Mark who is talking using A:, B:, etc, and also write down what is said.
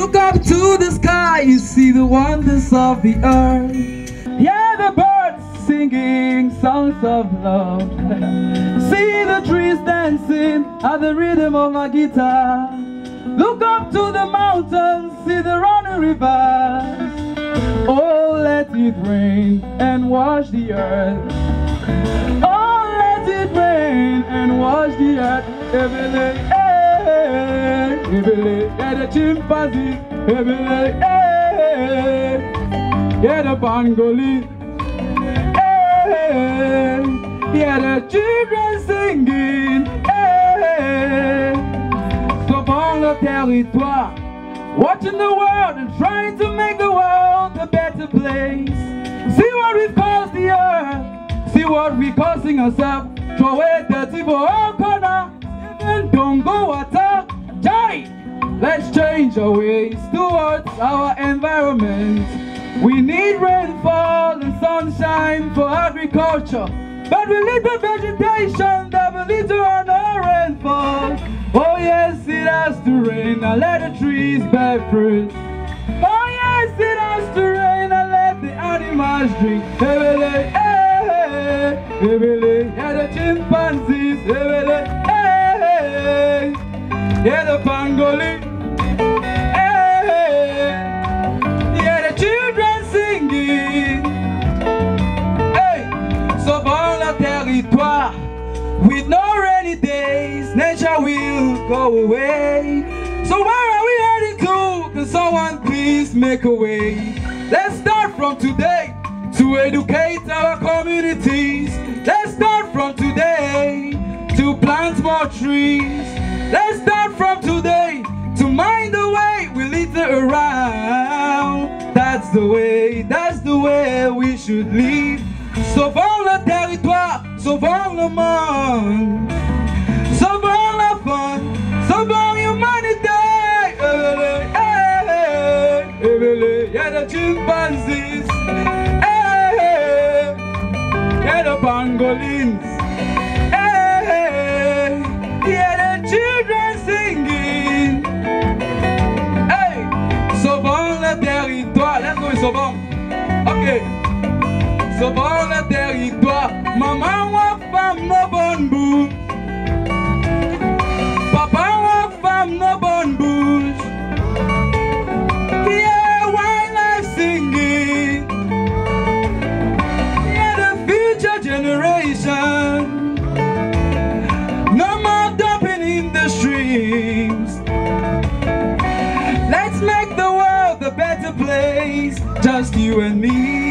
A: Look up to the sky, you see the wonders of the earth. Hear the birds singing songs of love. see the trees dancing at the rhythm of my guitar. Look up to the mountains, see the running rivers. Oh, let it rain and wash the earth. Oh, let it rain and wash the earth. Ebele, eh, ebele, yeah, the chimpanzees. Ebele, eh, yeah, the pangolin. Eh, yeah, the children singing. Eh, sauvons le territoire. Watching the world and trying to make the world a better place. See what we've caused the earth. See what we're causing ourselves. Throw away dirty for all corner. Even don't go water. Let's change our ways towards our environment. We need rainfall and sunshine for agriculture. But we need the vegetation that will lead to our rainfall. Oh yes, it has to rain, now let the trees bear fruit. Oh yes, it has to rain, and let the animals drink. Ebele, eh, ebele, yeah the chimpanzees, ebele, eh, yeah the pangolin, With no rainy days, nature will go away. So where are we heading to? Can someone please make a way? Let's start from today to educate our communities. Let's start from today to plant more trees. Let's start from today to mind the way we litter around. That's the way, that's the way we should live. Sauvons le territoire, la faune, sauvons l'humanité. Ebele, the chimpanzees. The pangolins. The children singing. Hey, sauvons le territoire. Go, sauvons. Okay. Sauvons le territoire. Place. Just you and me.